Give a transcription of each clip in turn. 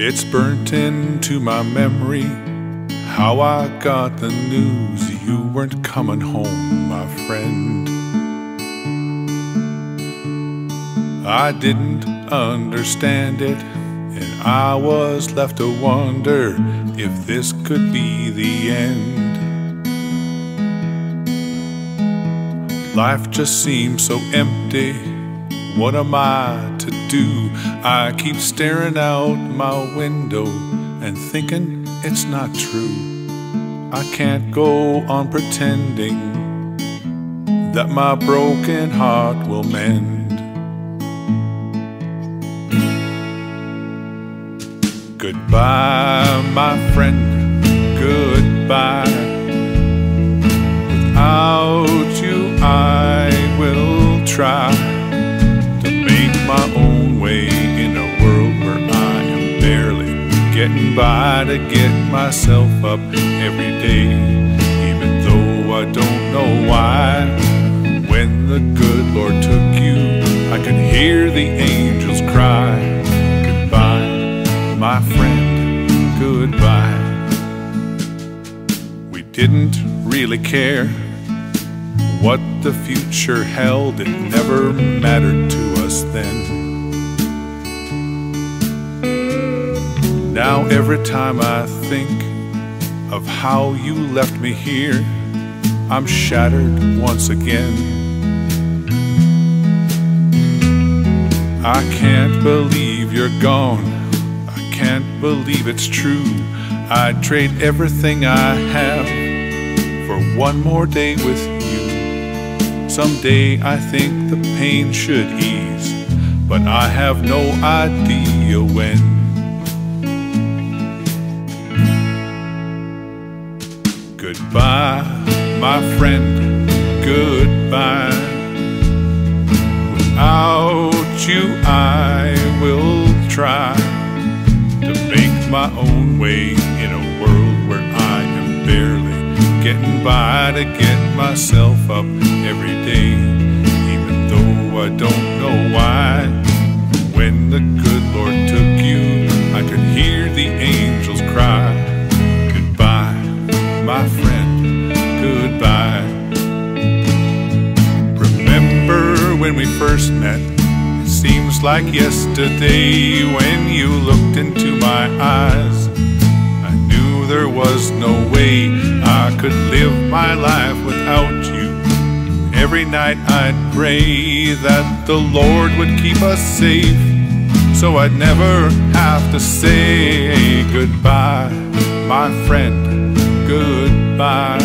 It's burnt into my memory how I got the news you weren't coming home, my friend. I didn't understand it, and I was left to wonder if this could be the end. Life just seems so empty. What am I to do? I keep staring out my window and thinking it's not true. I can't go on pretending that my broken heart will mend. Goodbye, my friend, goodbye. Without you, I will try my own way in a world where I am barely getting by to get myself up every day. Even though I don't know why, when the good Lord took you, I could hear the angels cry Goodbye, my friend, goodbye. We didn't really care the future held, it never mattered to us then. Now, every time I think of how you left me here, I'm shattered once again. I can't believe you're gone I can't believe it's true. I'd trade everything I have for one more day with you. Someday I think the pain should ease, but I have no idea when. Goodbye, my friend, goodbye. Without you, I will try to make my own way in a getting by to get myself up every day. Even though I don't know why, when the good Lord took you, I could hear the angels cry, Goodbye, my friend, goodbye. Remember when we first met? It seems like yesterday when you looked into my eyes. I knew there was no way I could live my life without you. Every night I'd pray that the Lord would keep us safe so I'd never have to say goodbye, my friend, goodbye.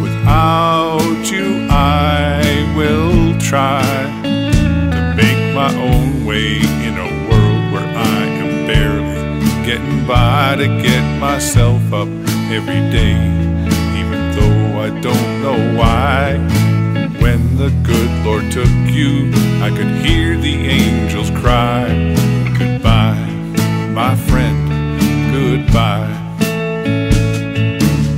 Without you, I will try to make my own way in a world where I am barely getting by to get myself up every day. Even though I don't know why. When the good Lord took you, I could hear the angels cry, Goodbye, my friend, goodbye.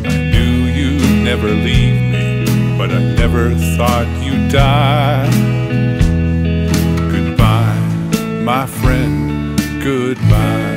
I knew you'd never leave me, but I never thought you'd die Goodbye, my friend, goodbye.